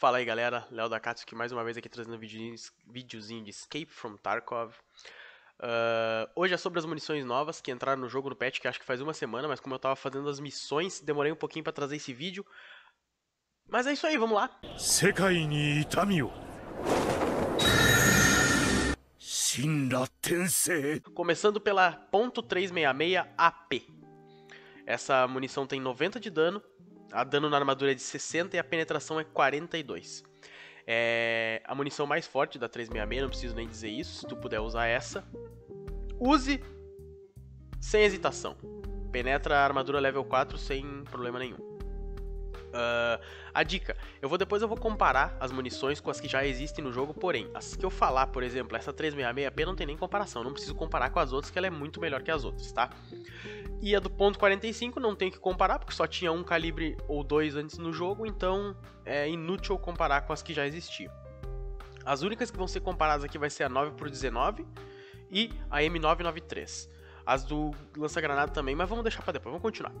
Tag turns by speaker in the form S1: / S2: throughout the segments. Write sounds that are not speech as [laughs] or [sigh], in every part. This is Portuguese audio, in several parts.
S1: Fala aí galera, Léo da Katsuki mais uma vez aqui trazendo um videozinho de Escape from Tarkov. Uh, hoje é sobre as munições novas que entraram no jogo no patch que acho que faz uma semana, mas como eu tava fazendo as missões, demorei um pouquinho para trazer esse vídeo. Mas é isso aí, vamos lá. Começando pela .366 AP. Essa munição tem 90 de dano, a dano na armadura é de 60 e a penetração é 42. É a munição mais forte da 366, não preciso nem dizer isso. Se tu puder usar essa, use sem hesitação. Penetra a armadura level 4 sem problema nenhum. Uh, a dica, eu vou depois eu vou comparar as munições com as que já existem no jogo, porém, as que eu falar, por exemplo, essa 366P não tem nem comparação, não preciso comparar com as outras, que ela é muito melhor que as outras, tá? E a do ponto 45 não tem que comparar, porque só tinha um calibre ou dois antes no jogo, então é inútil comparar com as que já existiam. As únicas que vão ser comparadas aqui vai ser a 9x19 e a M993. As do lança-granada também, mas vamos deixar para depois, vamos continuar.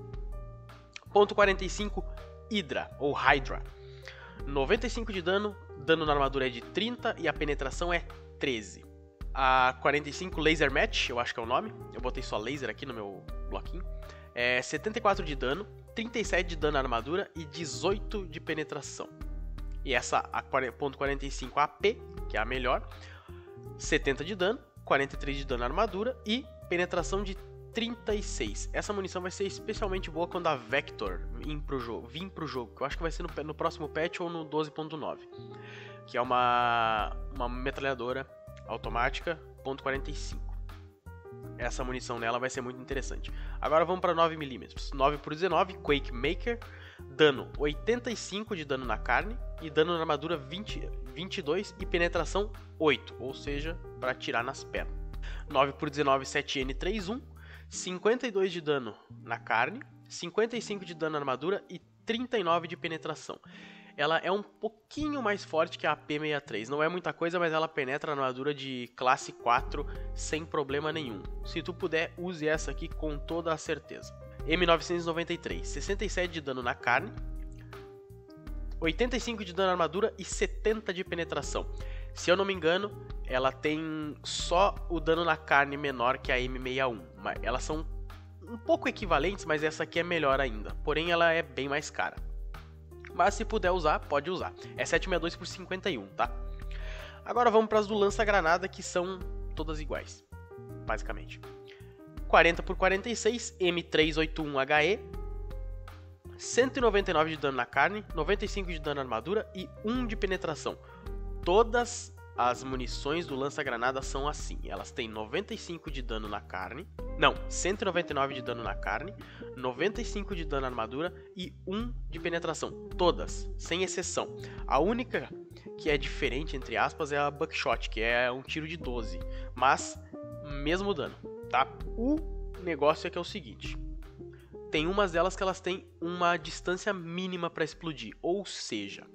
S1: Ponto 45, Hydra, ou Hydra. 95 de dano, dano na armadura é de 30 e a penetração é 13. A 45 Laser Match, eu acho que é o nome, eu botei só laser aqui no meu bloquinho. É 74 de dano, 37 de dano na armadura e 18 de penetração. E essa a ponto .45 AP, que é a melhor, 70 de dano, 43 de dano na armadura e penetração de 36. Essa munição vai ser especialmente boa quando a Vector vir pro jogo, vir pro jogo que eu acho que vai ser no, no próximo patch ou no 12.9, que é uma, uma metralhadora automática .45. Essa munição nela vai ser muito interessante. Agora vamos para 9mm. 9 por 19, Quake Maker, dano 85 de dano na carne e dano na armadura 20, 22 e penetração 8, ou seja, para atirar nas pernas. 9 por 19, 7N31, 52 de dano na carne, 55 de dano na armadura e 39 de penetração. Ela é um pouquinho mais forte que a AP63. Não é muita coisa, mas ela penetra na armadura de classe 4 sem problema nenhum. Se tu puder, use essa aqui com toda a certeza. M993, 67 de dano na carne, 85 de dano na armadura e 70 de penetração. Se eu não me engano, ela tem só o dano na carne menor que a M61. Elas são um pouco equivalentes, mas essa aqui é melhor ainda. Porém, ela é bem mais cara. Mas se puder usar, pode usar. É 762 por 51, tá? Agora vamos para as do lança-granada, que são todas iguais, basicamente. 40 por 46, M381HE, 199 de dano na carne, 95 de dano na armadura e 1 de penetração. Todas as munições do lança-granada são assim. Elas têm 95 de dano na carne. Não, 199 de dano na carne, 95 de dano na armadura e 1 de penetração. Todas, sem exceção. A única que é diferente, entre aspas, é a Buckshot, que é um tiro de 12. Mas, mesmo dano, tá? O negócio é que é o seguinte. Tem umas delas que elas têm uma distância mínima para explodir. Ou seja,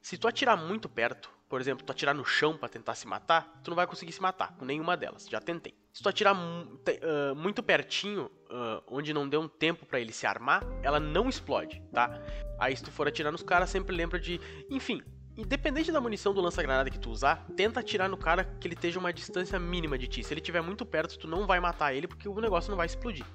S1: se tu atirar muito perto, por exemplo, tu atirar no chão para tentar se matar, tu não vai conseguir se matar com nenhuma delas. Já tentei. Se tu atirar uh, muito pertinho, uh, onde não deu um tempo para ele se armar, ela não explode, tá? Aí se tu for atirar nos caras, sempre lembra de, enfim, independente da munição do lança-granada que tu usar, tenta atirar no cara que ele esteja uma distância mínima de ti. Se ele estiver muito perto, tu não vai matar ele porque o negócio não vai explodir.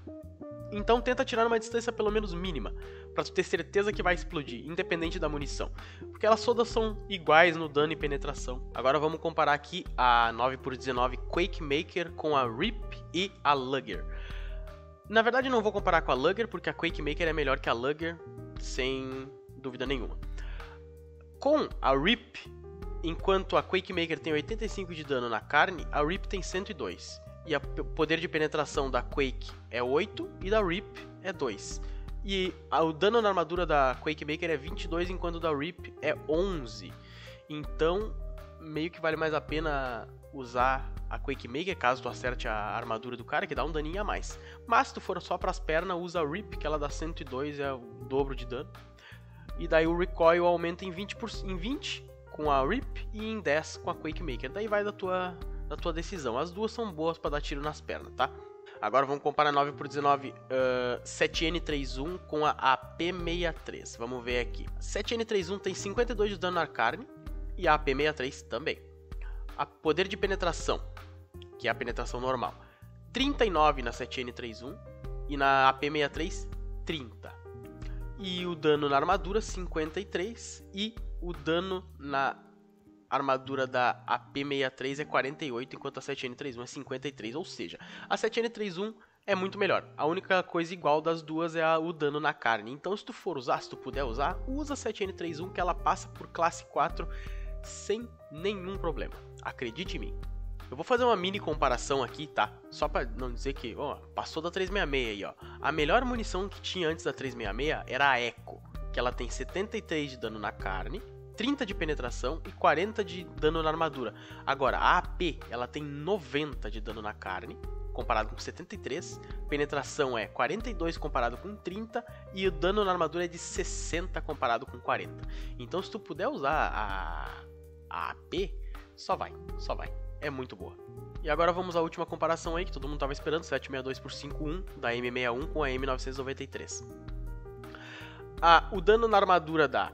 S1: Então tenta atirar numa distância pelo menos mínima, para tu ter certeza que vai explodir, independente da munição. Porque elas todas são iguais no dano e penetração. Agora vamos comparar aqui a 9x19 Quake Maker com a RIP e a Lugger. Na verdade não vou comparar com a Lugger, porque a Quake Maker é melhor que a Lugger, sem dúvida nenhuma. Com a RIP, enquanto a Quake Maker tem 85 de dano na carne, a RIP tem 102 e o poder de penetração da Quake é 8 e da Rip é 2. E o dano na armadura da Quake Maker é 22, enquanto da Rip é 11. Então, meio que vale mais a pena usar a Quake Maker caso tu acerte a armadura do cara, que dá um daninho a mais. Mas se tu for só pras pernas, usa a Rip, que ela dá 102, é o dobro de dano. E daí o Recoil aumenta em 20, por, em 20 com a Rip e em 10 com a Quake Maker. Daí vai da tua da tua decisão. As duas são boas para dar tiro nas pernas, tá? Agora vamos comparar 9 por 19 uh, 7N31 com a AP63. Vamos ver aqui. 7N31 tem 52 de dano na carne e a AP63 também. A poder de penetração, que é a penetração normal, 39 na 7N31 e na AP63 30. E o dano na armadura 53 e o dano na armadura da AP63 é 48, enquanto a 7N31 é 53, ou seja, a 7N31 é muito melhor. A única coisa igual das duas é a, o dano na carne. Então, se tu for usar, se tu puder usar, usa a 7N31 que ela passa por classe 4 sem nenhum problema. Acredite em mim. Eu vou fazer uma mini comparação aqui, tá? Só pra não dizer que, ó, passou da 366 aí, ó. A melhor munição que tinha antes da 366 era a Echo, que ela tem 73 de dano na carne 30 de penetração e 40 de dano na armadura. Agora, a AP, ela tem 90 de dano na carne, comparado com 73, penetração é 42 comparado com 30 e o dano na armadura é de 60 comparado com 40. Então, se tu puder usar a, a AP, só vai, só vai. É muito boa. E agora vamos à última comparação aí que todo mundo estava esperando, 762 por 51 da M61 com a M993. Ah, o dano na armadura da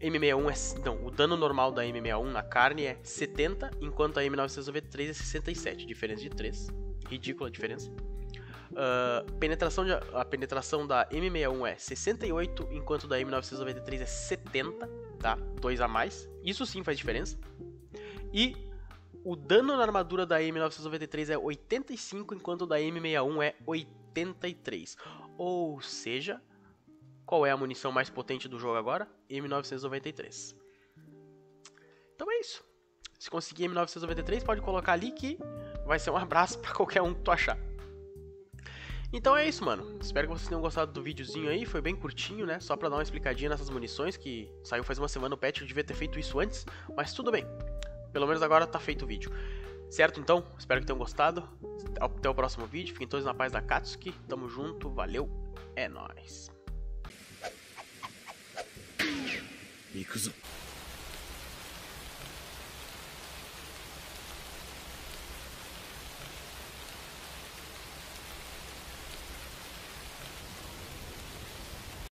S1: M61 é. Não, o dano normal da M61 na carne é 70, enquanto a M993 é 67. Diferença de 3. Ridícula a diferença. Uh, penetração de, a penetração da M61 é 68, enquanto da M993 é 70, tá? 2 a mais. Isso sim faz diferença. E o dano na armadura da M993 é 85, enquanto da M61 é 83. Ou seja, qual é a munição mais potente do jogo agora? M993. Então é isso. Se conseguir M993, pode colocar ali que vai ser um [laughs] abraço para qualquer um que tu achar. Então é isso, mano. Espero que vocês tenham gostado do videozinho aí. Foi bem curtinho, né? Só pra dar uma explicadinha nessas munições, que saiu faz uma semana o patch. Eu devia ter feito isso antes, mas tudo bem. Pelo menos agora tá feito o vídeo. Certo, então? Espero que tenham gostado. Até o próximo vídeo. Fiquem todos na paz da Katsuki. Tamo junto. Valeu. É nóis. 行くぞ。